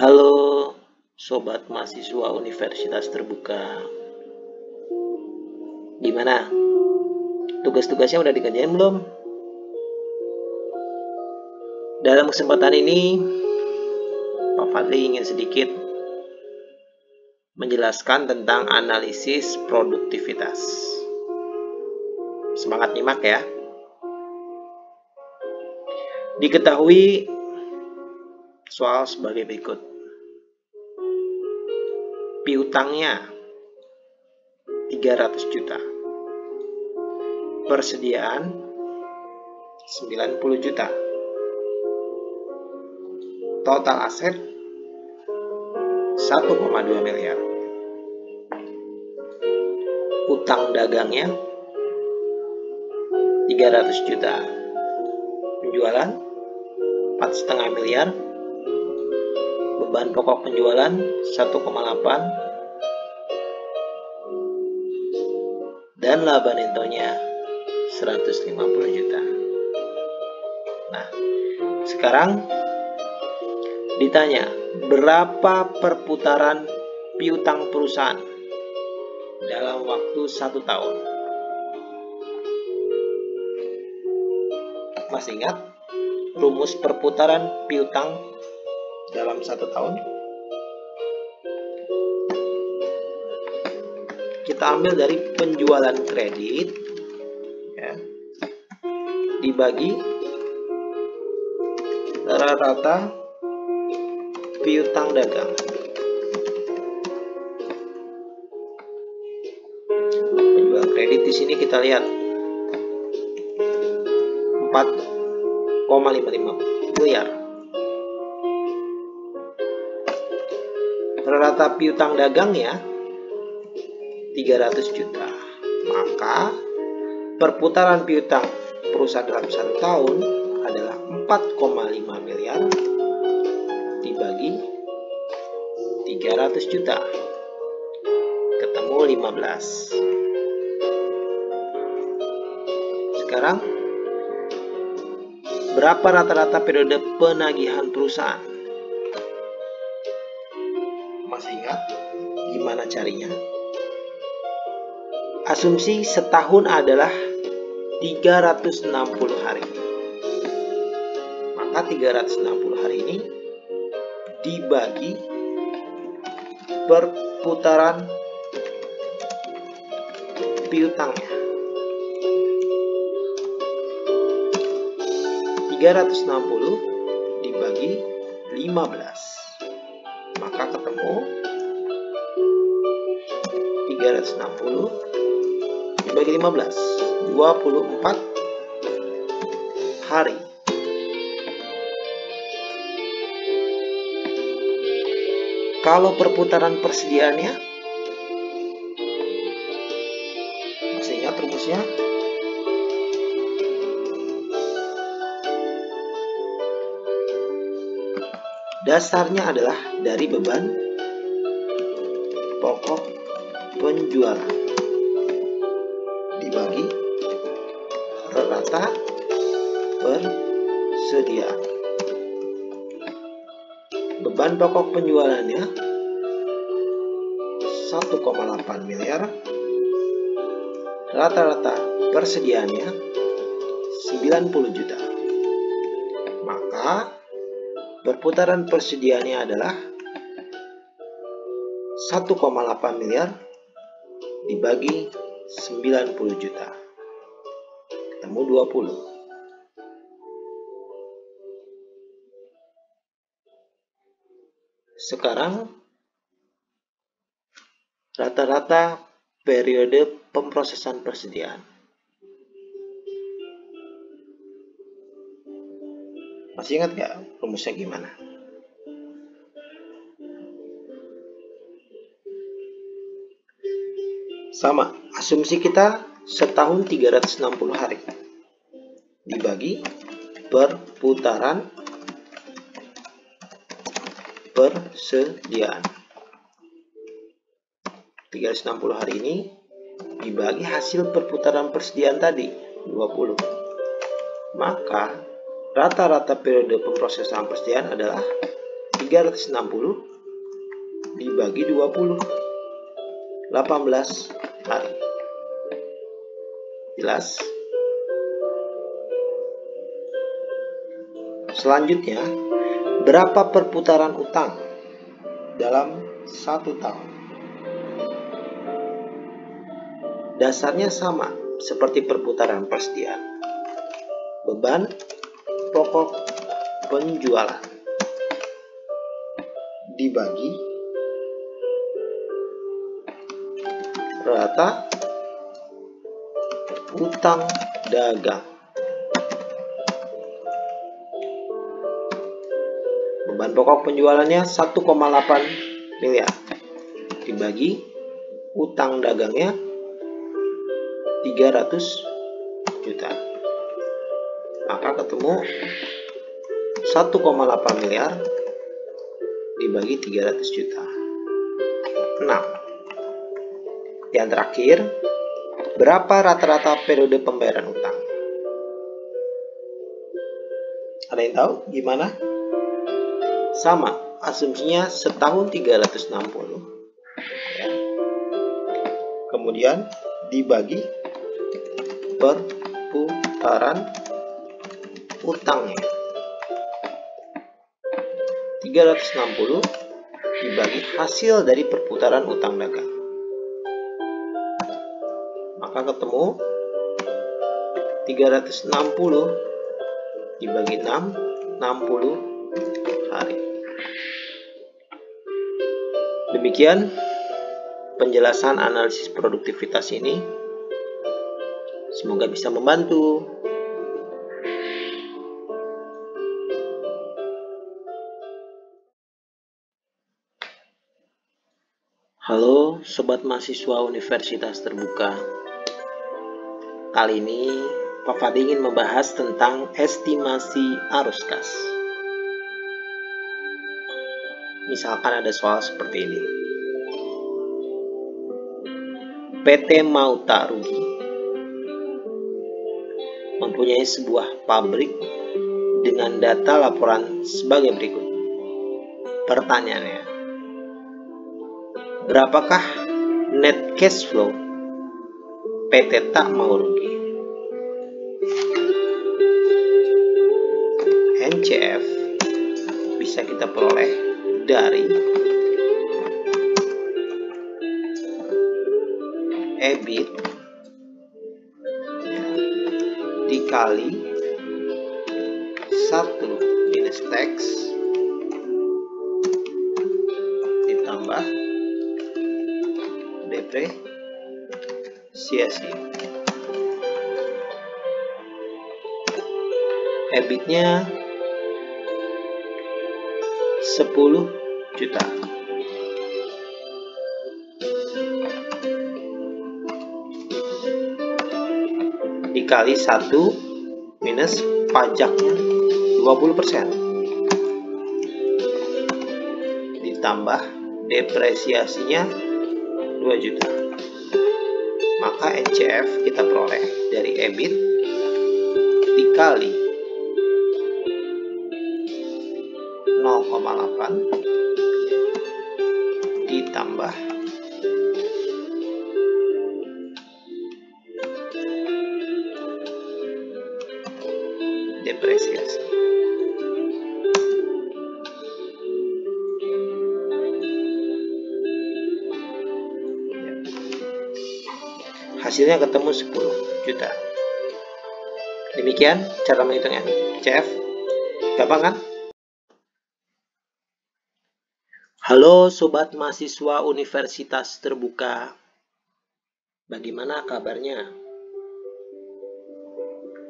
Halo Sobat Mahasiswa Universitas Terbuka Gimana? Tugas-tugasnya udah dikerjain belum? Dalam kesempatan ini Pak Fadli ingin sedikit menjelaskan tentang analisis produktivitas Semangat nyimak ya Diketahui soal sebagai berikut. Piutangnya 300 juta. Persediaan 90 juta. Total aset 1,2 miliar. Utang dagangnya 300 juta. Penjualan 4,5 miliar beban pokok penjualan 1,8 dan laba netonya 150 juta. Nah sekarang ditanya berapa perputaran piutang perusahaan dalam waktu satu tahun? Masih ingat rumus perputaran piutang dalam satu tahun. Kita ambil dari penjualan kredit, ya, dibagi rata-rata piutang dagang. Penjual kredit di sini kita lihat 4 1,55 miliar. Rata piutang dagangnya 300 juta. Maka perputaran piutang perusahaan dalam satu tahun adalah 4,5 miliar dibagi 300 juta ketemu 15 sekarang Berapa rata-rata periode penagihan perusahaan? Masih ingat gimana carinya? Asumsi setahun adalah 360 hari. Maka 360 hari ini dibagi perputaran piutangnya. 360 dibagi 15 maka ketemu 360 dibagi 15 24 hari. Kalau perputaran persediaannya masih ingat rumusnya. Dasarnya adalah dari beban pokok penjualan dibagi rata persediaan. Beban pokok penjualannya 1,8 miliar. Rata-rata persediaannya 90 juta. Maka Perputaran persediaannya adalah 1,8 miliar dibagi 90 juta. Ketemu 20. Sekarang rata-rata periode pemrosesan persediaan. Masih ingat gak rumusnya gimana? Sama, asumsi kita setahun 360 hari. Dibagi perputaran persediaan. 360 hari ini dibagi hasil perputaran persediaan tadi 20. Maka Rata-rata periode pemrosesan persediaan adalah 360 dibagi 20. 18 hari. Jelas? Selanjutnya, berapa perputaran utang dalam satu tahun? Dasarnya sama seperti perputaran persediaan. Beban pokok penjualan dibagi rata utang dagang. Beban pokok penjualannya 1,8 miliar dibagi utang dagangnya 300 juta. Maka ketemu 1,8 miliar dibagi 300 juta. 6. Yang terakhir, berapa rata-rata periode pembayaran utang? Ada yang tahu gimana? Sama, asumsinya setahun 360. Ya. Kemudian dibagi perputaran utangnya. 360 dibagi hasil dari perputaran utang dagang. Maka ketemu 360 dibagi 6, 60 hari. Demikian penjelasan analisis produktivitas ini. Semoga bisa membantu. Halo sobat mahasiswa Universitas Terbuka. Kali ini Pak Fadi ingin membahas tentang estimasi arus kas. Misalkan ada soal seperti ini. PT Mauta Rugi mempunyai sebuah pabrik dengan data laporan sebagai berikut. Pertanyaannya, berapakah net cash flow PT tak mau rugi? NCF bisa kita peroleh dari EBIT dikali 1 minus tax ditambah depresiasi EBIT-nya 10 juta. Dikali 1 minus pajaknya 20% ditambah depresiasinya 2 juta. Maka NCF kita peroleh dari EBIT dikali 0,8 ditambah depresiasi. Ya. Hasilnya ketemu 10 juta. Demikian cara menghitungnya. CF. Gampang kan? Halo sobat mahasiswa Universitas Terbuka. Bagaimana kabarnya?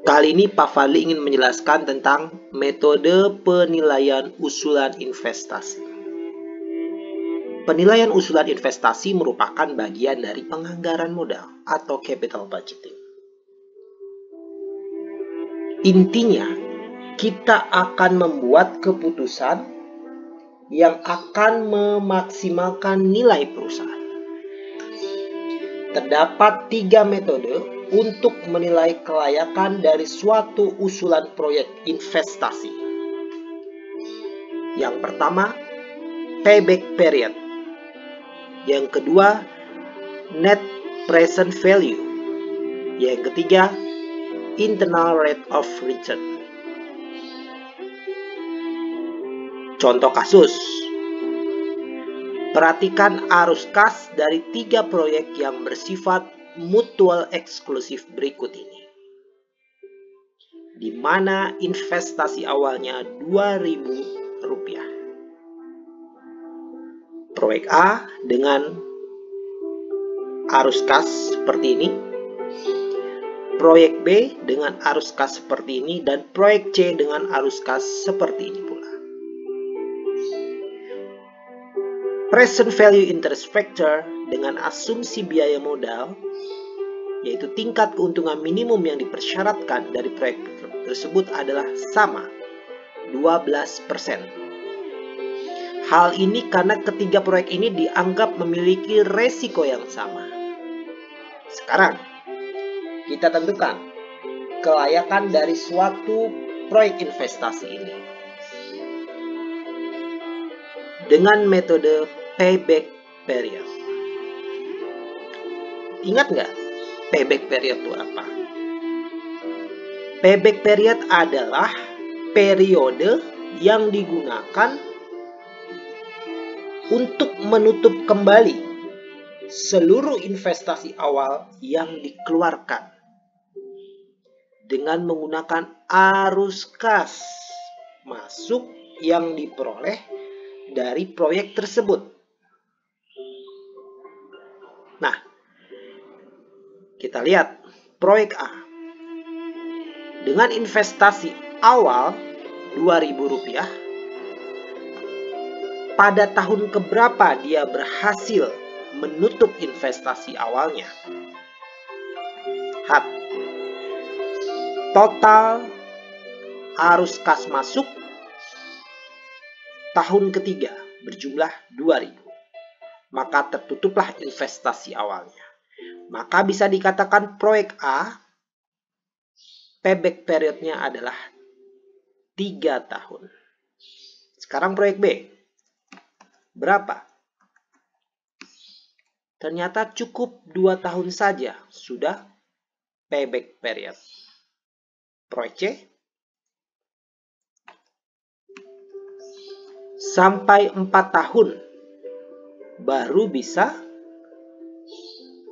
Kali ini Pak Fadli ingin menjelaskan tentang metode penilaian usulan investasi. Penilaian usulan investasi merupakan bagian dari penganggaran modal atau capital budgeting. Intinya, kita akan membuat keputusan yang akan memaksimalkan nilai perusahaan. Terdapat tiga metode untuk menilai kelayakan dari suatu usulan proyek investasi. Yang pertama, payback period. Yang kedua, net present value. Yang ketiga, internal rate of return. Contoh kasus. Perhatikan arus kas dari tiga proyek yang bersifat mutual eksklusif berikut ini. Di mana investasi awalnya 2000 rupiah. Proyek A dengan arus kas seperti ini. Proyek B dengan arus kas seperti ini dan proyek C dengan arus kas seperti ini pula. Present value interest factor dengan asumsi biaya modal yaitu tingkat keuntungan minimum yang dipersyaratkan dari proyek tersebut adalah sama 12%. Hal ini karena ketiga proyek ini dianggap memiliki resiko yang sama. Sekarang, kita tentukan kelayakan dari suatu proyek investasi ini. Dengan metode payback period. Ingat nggak payback period itu apa? Payback period adalah periode yang digunakan untuk menutup kembali seluruh investasi awal yang dikeluarkan dengan menggunakan arus kas masuk yang diperoleh dari proyek tersebut. Kita lihat proyek A. Dengan investasi awal Rp2.000, pada tahun keberapa dia berhasil menutup investasi awalnya? Hat. Total arus kas masuk tahun ketiga berjumlah 2000 maka tertutuplah investasi awalnya. Maka bisa dikatakan proyek A payback periodnya adalah 3 tahun. Sekarang proyek B. Berapa? Ternyata cukup 2 tahun saja sudah payback period. Proyek C sampai 4 tahun baru bisa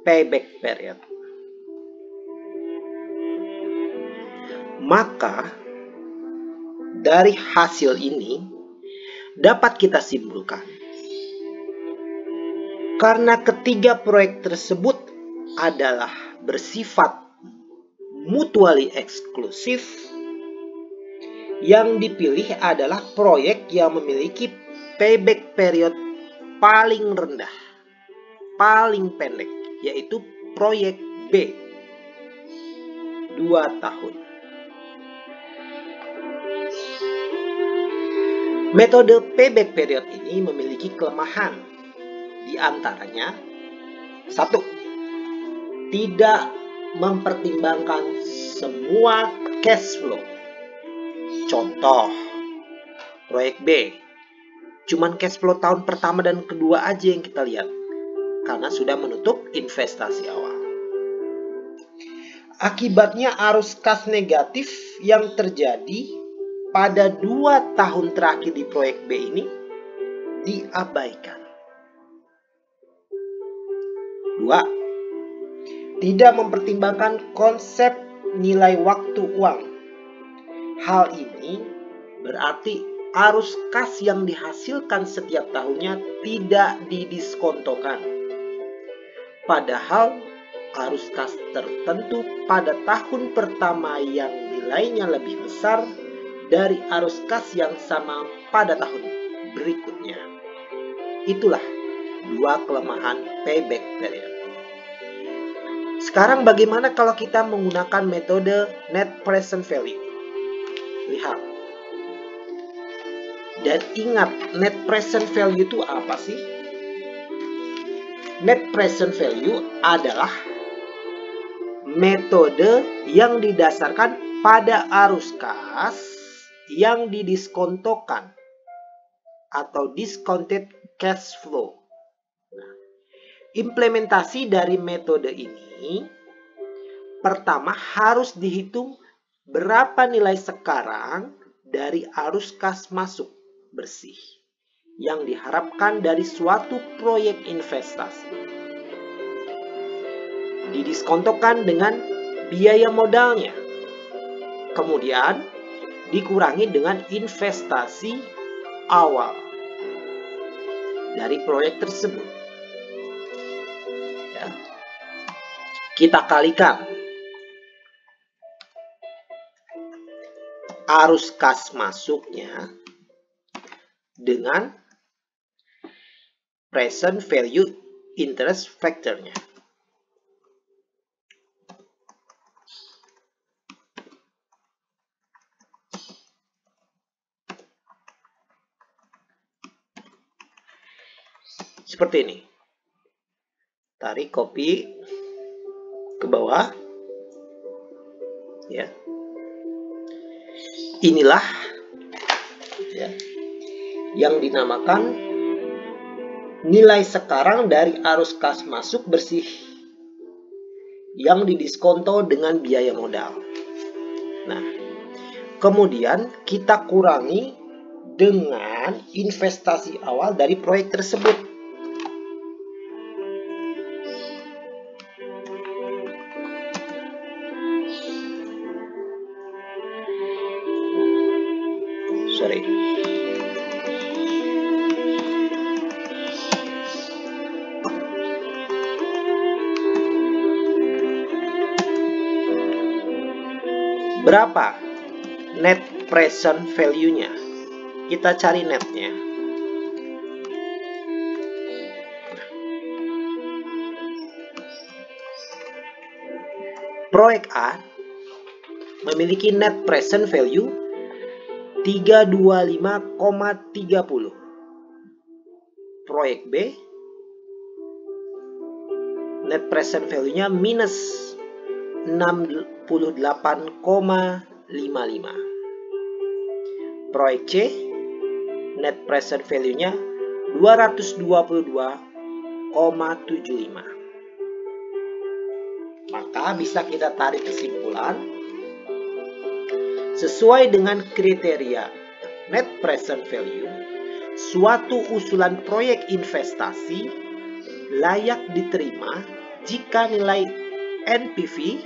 payback period. Maka dari hasil ini dapat kita simpulkan karena ketiga proyek tersebut adalah bersifat mutually eksklusif yang dipilih adalah proyek yang memiliki payback period paling rendah, paling pendek, yaitu proyek B. 2 tahun. Metode payback period ini memiliki kelemahan. Di antaranya, satu, tidak mempertimbangkan semua cash flow. Contoh, proyek B Cuman cash flow tahun pertama dan kedua aja yang kita lihat. Karena sudah menutup investasi awal. Akibatnya arus kas negatif yang terjadi pada dua tahun terakhir di proyek B ini diabaikan. Dua, tidak mempertimbangkan konsep nilai waktu uang. Hal ini berarti arus kas yang dihasilkan setiap tahunnya tidak didiskontokan. Padahal arus kas tertentu pada tahun pertama yang nilainya lebih besar dari arus kas yang sama pada tahun berikutnya. Itulah dua kelemahan payback period. Sekarang bagaimana kalau kita menggunakan metode net present value? Lihat, dan ingat, net present value itu apa sih? Net present value adalah metode yang didasarkan pada arus kas yang didiskontokan atau discounted cash flow. Nah, implementasi dari metode ini pertama harus dihitung berapa nilai sekarang dari arus kas masuk bersih yang diharapkan dari suatu proyek investasi. Didiskontokan dengan biaya modalnya. Kemudian dikurangi dengan investasi awal dari proyek tersebut. Ya. Kita kalikan arus kas masuknya dengan present value interest factornya. Seperti ini. Tarik kopi ke bawah. Ya. Inilah ya, yang dinamakan nilai sekarang dari arus kas masuk bersih yang didiskonto dengan biaya modal. Nah, kemudian kita kurangi dengan investasi awal dari proyek tersebut. Sorry. Berapa net present value-nya? Kita cari netnya. Proyek A memiliki net present value 325,30. Proyek B net present value-nya minus 68,55. Proyek C net present value-nya 222,75. Maka bisa kita tarik kesimpulan sesuai dengan kriteria net present value, suatu usulan proyek investasi layak diterima jika nilai NPV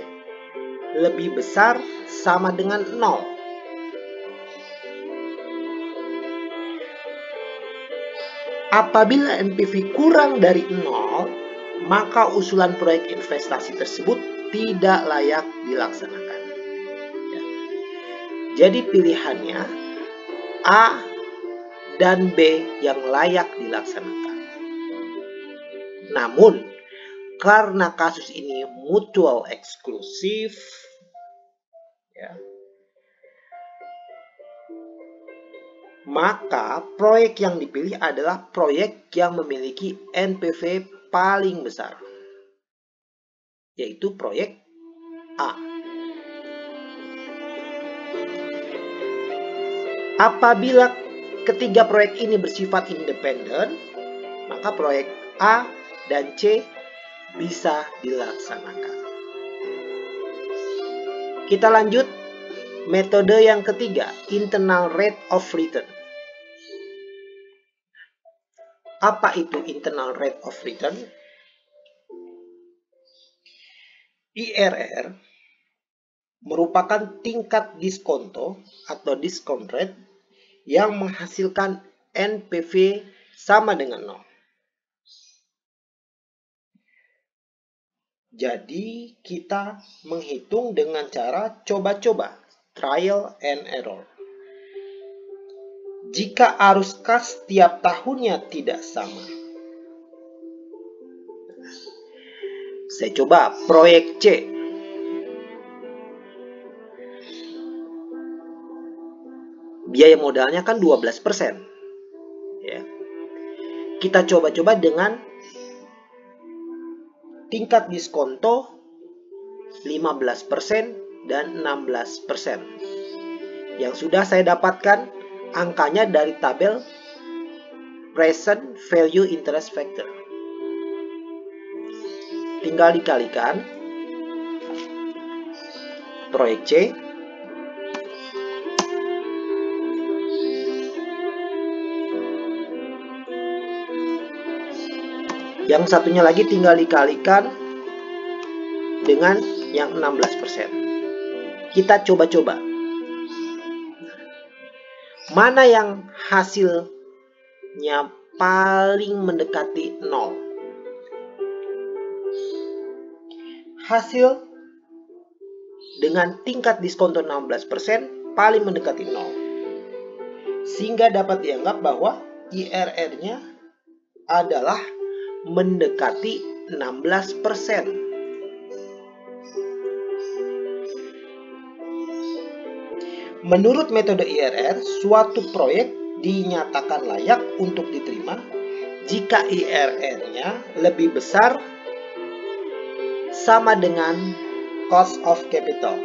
lebih besar sama dengan 0. Apabila NPV kurang dari 0, maka usulan proyek investasi tersebut tidak layak dilaksanakan. Ya. Jadi pilihannya A dan B yang layak dilaksanakan. Namun, karena kasus ini mutual eksklusif, ya, maka proyek yang dipilih adalah proyek yang memiliki NPV paling besar, yaitu proyek A. Apabila ketiga proyek ini bersifat independen, maka proyek A dan C bisa dilaksanakan. Kita lanjut metode yang ketiga, internal rate of return. Apa itu internal rate of return? IRR merupakan tingkat diskonto atau discount rate yang menghasilkan NPV sama dengan 0. Jadi kita menghitung dengan cara coba-coba, trial and error. Jika arus kas tiap tahunnya tidak sama. Saya coba proyek C. Biaya modalnya kan 12%. Ya. Kita coba-coba dengan tingkat diskonto 15% dan 16%. Yang sudah saya dapatkan angkanya dari tabel present value interest factor. Tinggal dikalikan proyek C Yang satunya lagi tinggal dikalikan dengan yang 16%. Kita coba-coba. Mana yang hasilnya paling mendekati 0? Hasil dengan tingkat diskonto 16% paling mendekati 0. Sehingga dapat dianggap bahwa IRR-nya adalah mendekati 16%. Menurut metode IRR, suatu proyek dinyatakan layak untuk diterima jika IRR-nya lebih besar sama dengan cost of capital.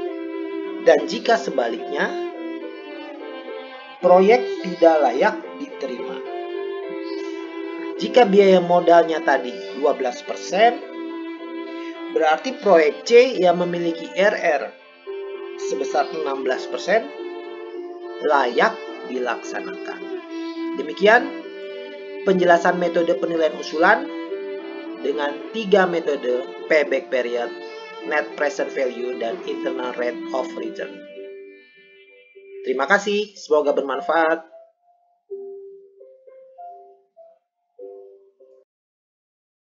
Dan jika sebaliknya, proyek tidak layak diterima. Jika biaya modalnya tadi 12%, berarti proyek C yang memiliki RR sebesar 16% layak dilaksanakan. Demikian penjelasan metode penilaian usulan dengan tiga metode payback period, net present value, dan internal rate of return. Terima kasih, semoga bermanfaat.